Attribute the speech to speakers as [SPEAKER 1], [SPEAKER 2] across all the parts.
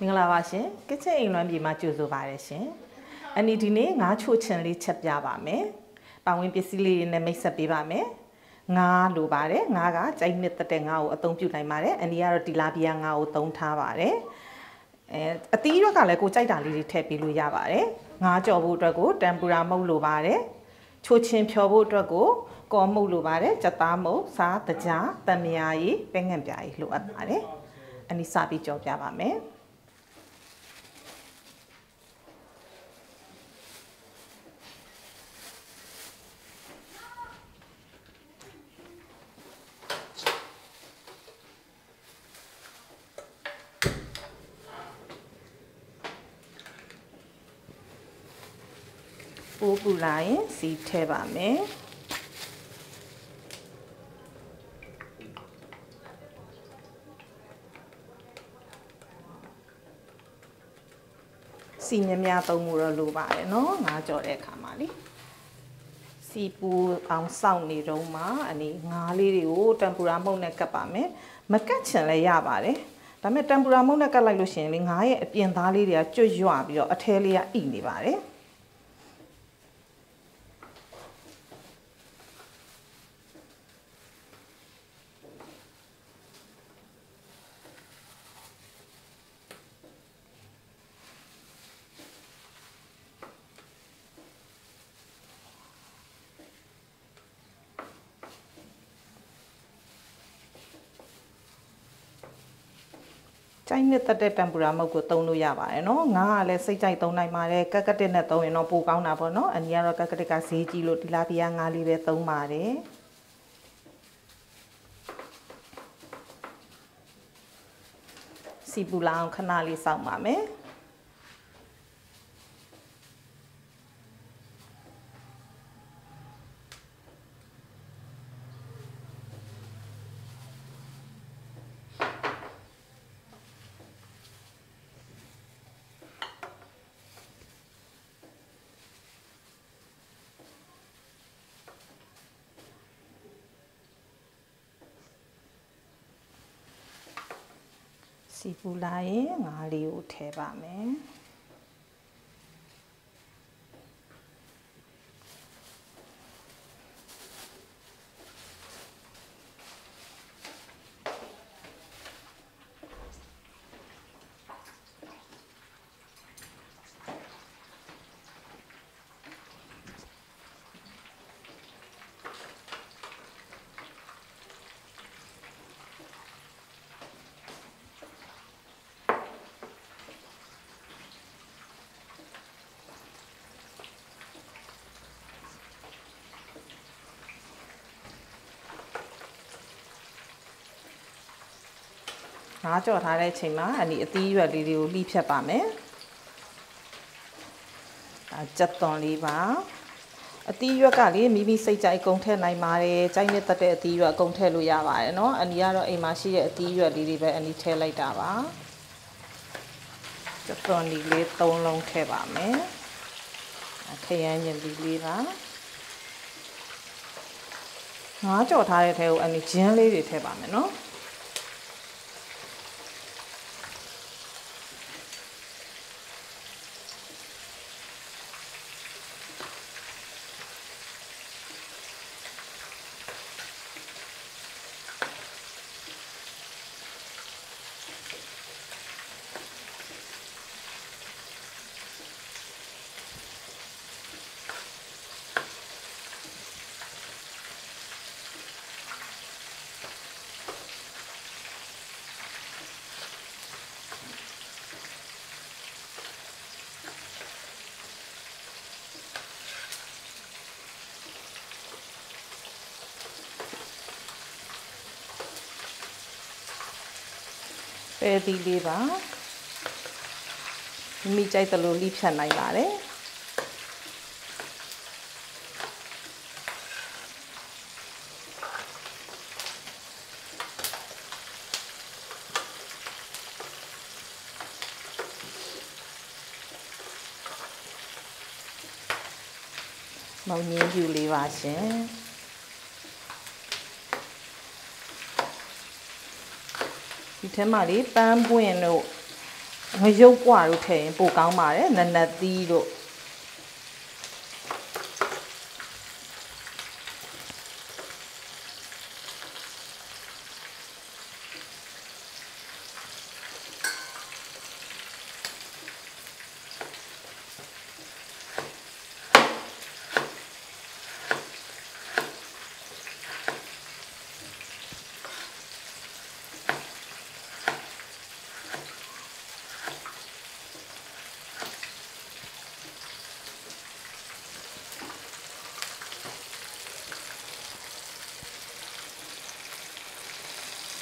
[SPEAKER 1] မင်္ဂလာပါရှင်ကစ်ချင်အိမ်လွမ်းပြည်မှာကြိုဆိုပါရရှင်အန်ဒီဒီနေ့ငါးချိုချင်လေးချက်ပြပါမယ်ပါဝင်ပစ္စည်းလေးတွေနဲ့မိတ်ဆက်ပေးပါမယ်ငါးလိုပါတယ်ငါးကကြိုက်နှစ်သက်တဲ့ငါးကိုအသုံးပြုနိုင်ပါတယ်အန်ဒီကတော့ဒီလာဘီယာငါးကိုသုံးထားပါတယ်အဲအသီးရွက်ကလည်းကိုကြိုက်တာလေးတွေထည့်ပေးလို့ရပါတယ်ငါးကြော်ဖို့အတွက်ကိုတမ်ပူရာမုတ်လိုပါတယ်ချိုချင်ဖြော်ဖို့အတွက်ကိုကော်မုတ်လိုပါတယ်ကြက်သားမုတ်စားတကြားတံမြာရီပဲငံ့ပြာရီလိုအပ်ပါတယ်အန်ဒီစပြီးကြော်ပြပါမယ် လာရင်စီထဲပါမယ်စီမြများသုံးမှုတော့လိုပါတယ်เนาะငါကြော်တဲ့အခါမှာလေစီပူအောင်စောင့်နေတော့မှအနေငါးလေးတွေကိုတမ်ပူရာမုန့်နဲ့ကပ်ပါမယ်မကတ်ချင်လည်းရပါတယ်ဒါပေမဲ့တမ်ပူရာမုန့်နဲ့ကတ်လိုက်လို့ရှိရင်လေငါးရဲ့အပြင်သားလေးတွေကကျွတ်ရွပြီးတော့အထဲလေးကဣနေပါတယ် ကြိုက်နှစ်သက်တဲ့တెంပူရာမုတ်ကိုသုံးလို့ရပါတယ်နော်ငါကလည်းစိတ်ကြိုက်သုံးနိုင်ပါတယ်ကက်ကတစ်နဲ့သုံးရင်တော့ပိုကောင်းတာပေါ့နော်အနီကတော့ကက်ကတစ်ကဈေးကြီးလို့ဒီလာပီယာငါလေးပဲသုံးပါတယ်စီပူလာအောင်ခဏလေးစောင့်ပါမယ်။ စီပူလာရင်ငါးလေးကိုထည့်ပါမယ် ငါးကြော်ထားတဲ့အချိန်မှာအနီအသီးရွက်လေးတွေကိုလှိဖြတ်ပါမယ်ဒါကြက်သွန်လေးပါအသီးရွက်ကလေမိမိစိတ်ကြိုက်ကုန်ထည့်နိုင်ပါတယ်ကြိုက်နဲ့တက်တဲ့အသီးရွက်အကုန်ထည့်လို့ရပါတယ်เนาะအနီကတော့အိမ်မှာရှိတဲ့အသီးရွက်လေးတွေပဲအနီထည့်လိုက်တာပါကြက်သွန်လေးလေး၃လုံးထည့်ပါမယ်ခရမ်းညင်လေးလေးပါငါးကြော်ထားတဲ့ထဲကိုအနီဂျင်းလေးတွေထည့်ပါမယ်เนาะ ပဲသီးလေးပါမိမိကြိုက်သလိုလိဖြတ်နိုင်ပါတယ်မောင်ငင်းပြူလေးပါရှင် ဒီထဲမှာလေပန်းပွင့်တို့ငရုတ်ပွားတို့ထည့်ရင်ပိုကောင်းပါတယ်နက်နက်သီးတို့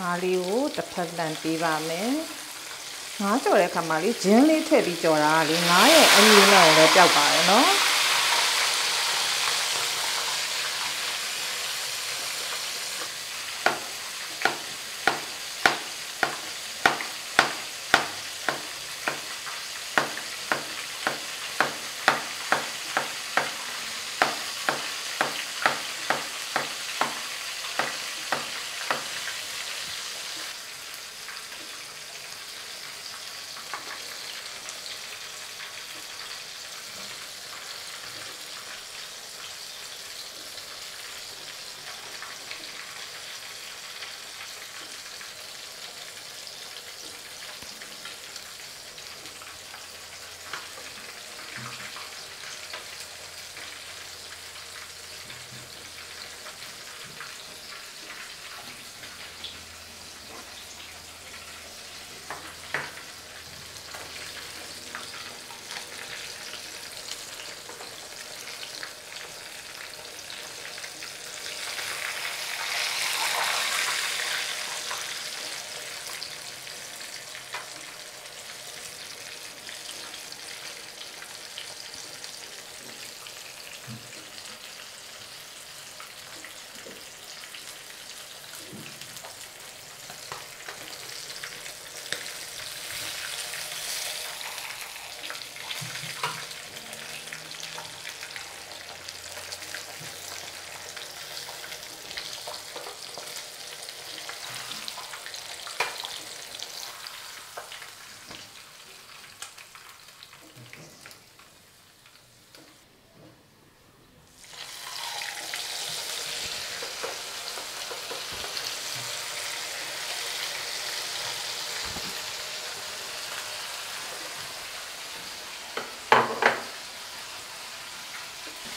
[SPEAKER 1] ငါးလေးကိုတစ်ဖက်လန်ပေးပါမယ်ငါးကြော်တဲ့ခါမှာလေးဂျင်းလေးထည့်ပြီးကြော်တာကလေငါးရဲ့အမြင်နဲ့လည်းပျောက်ပါတယ်နော်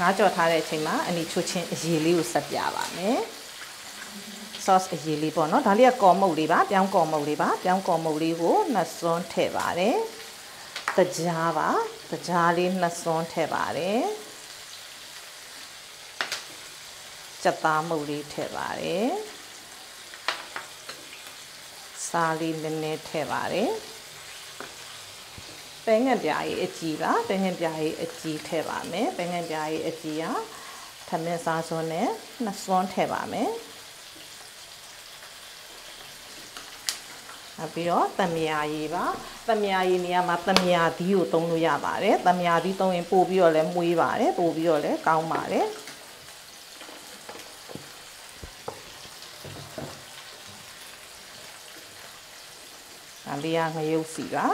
[SPEAKER 1] ငါးကြော်ထားတဲ့အချိန်မှာအနီချိုချင်းအရည်လေးကိုဆက်ပြပါမယ် sauce အရည်လေးပေါ့နော်ဒါလေးကကော်မုတ်လေးပါပြောင်းကော်မုတ်လေးပါပြောင်းကော်မုတ်လေးကိုနှစ်စွန်းထည့်ပါတယ်တကြားပါတကြားလေးနှစ်စွန်းထည့်ပါတယ်စက်သားမုတ်လေးထည့်ပါတယ်စားလေးနည်းနည်းထည့်ပါတယ် ပဲငန်ပြားကြီးအကြည်ပါပဲငန်ပြားကြီးအကြည်ထည့်ပါမယ်ပဲငန်ပြားကြီးအကြည်ကထမင်းစားစွန်းနဲ့နှစ်စွန်းထည့်ပါမယ်နောက်ပြီးတော့တမယာရည်ပါတမယာရည်နေရာမှာတမယာသီးကိုသုံးလို့ရပါတယ်တမယာသီးသုံးရင်ပို့ပြီးတော့လည်းမွေးပါတယ်ပို့ပြီးတော့လည်းကောင်းပါတယ်အလီယာငရုတ်စီပါ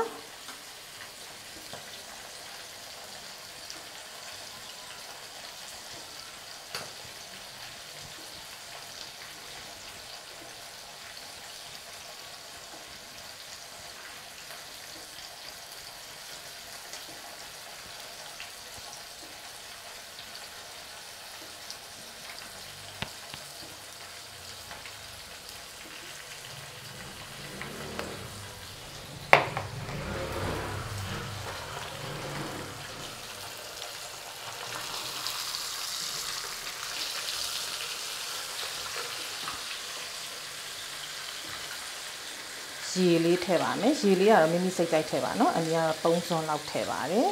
[SPEAKER 1] ရေလေးထည့်ပါမယ်ရေလေးကတော့မိမိစိတ်ကြိုက်ထည့်ပါနော်အများကတော့3စွန်းလောက်ထည့်ပါတယ်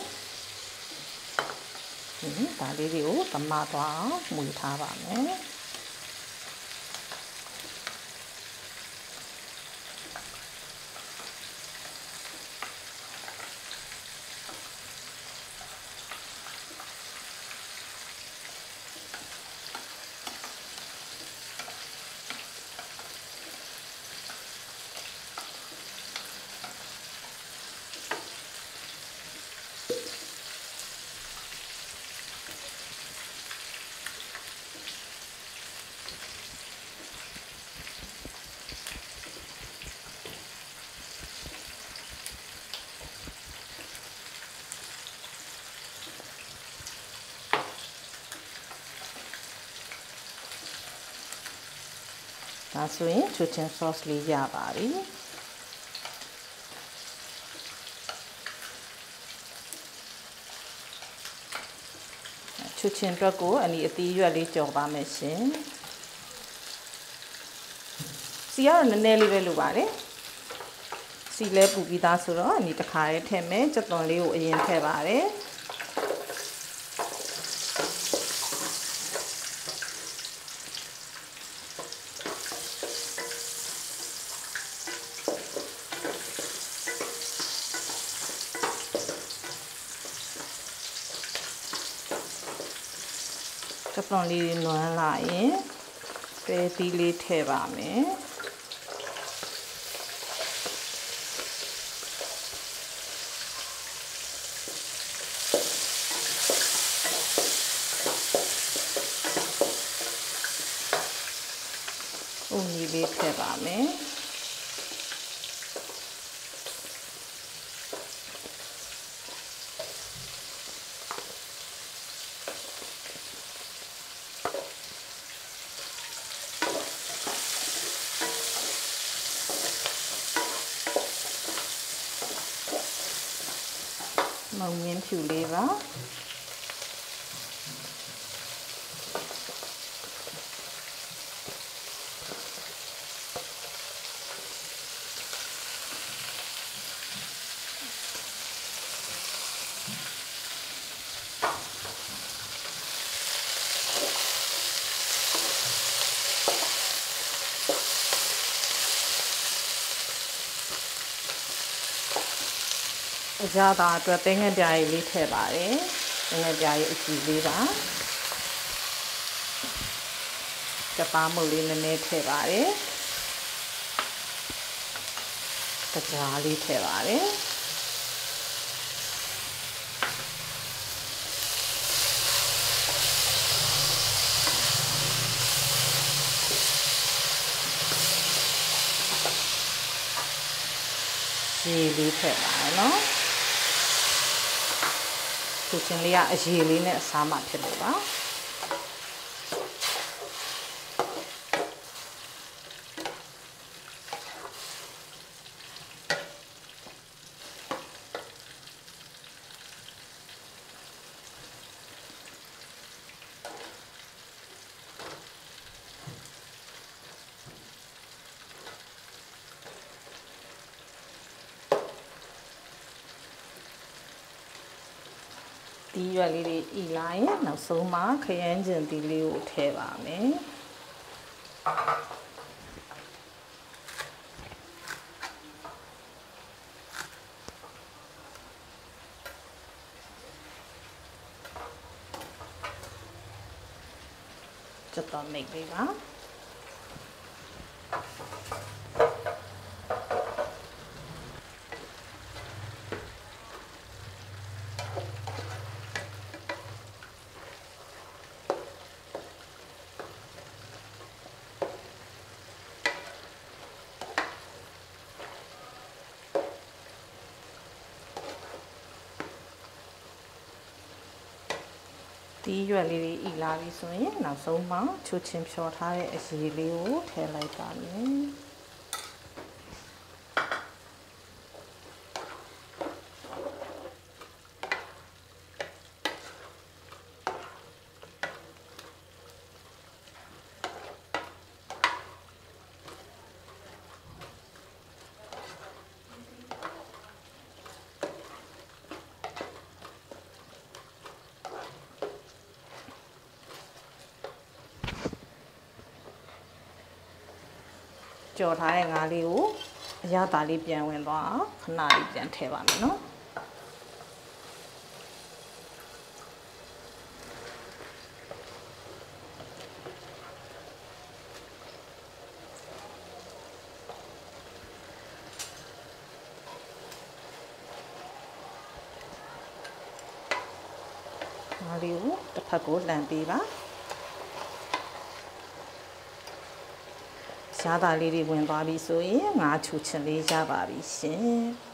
[SPEAKER 1] ဒီဒါလေးတွေကိုသမားသွားမှုထားပါမယ် ဒါဆိုရင်ချိုချင်း sauce လေးရပါပြီချိုချင်းအတွက်ကိုအနီအသီးရွက်လေးကြော်ပါမယ်ရှင်စီကတော့နည်းနည်းလေးပဲလိုပါတယ်စီလဲပူပြီးသားဆိုတော့အနီတစ်ခါရဲထည့်မယ်ကြက်သွန်လေးကိုအရင်ထည့်ပါတယ် ကပလွန်လေးနွမ်းလာရင်ပဲသီးလေးထည့်ပါမယ်ဥမီလေးထည့်ပါမယ် မုံငင်းဖြူလေးပါ အကြတာအတွက်တင်းငယ်ပြားရည်လေးထည့်ပါတယ်တင်းငယ်ပြားရည်အကြည့်လေးပါကပါမုတ်လေးနည်းနည်းထည့်ပါတယ်တကြားလေးထည့်ပါတယ်ရေလေးထည့်ပါတယ်နော် သူချင်းလေးကအရေလေးနဲ့အစားမှဖြစ်လို့ပါ ရွက်လေးတွေဤလာရင်နောက်ဆုံးမှာခရမ်းကျင်တီးလေးကိုထည့်ပါမယ်ကျတော့မိတ်လေးပါ တီးရွက်လေးတွေဤလာပြီဆိုရင်နောက်ဆုံးမှာချိုချင်းဖြော်ထားတဲ့အစီလေးကိုထည့်လိုက်ပါမယ် ကြော်ထားတဲ့ငါးလေးကိုအရသာလေးပြန်ဝင်သွားအောင်ခဏလေးပြန်ထည့်ပါမယ်နော်ငါးလေးကိုတစ်ဖက်ကိုလှန်ပေးပါ ရှားသားလေးတွေဝင်သွားပြီဆိုရင်ငါချူချင်လေးရပါပြီရှင်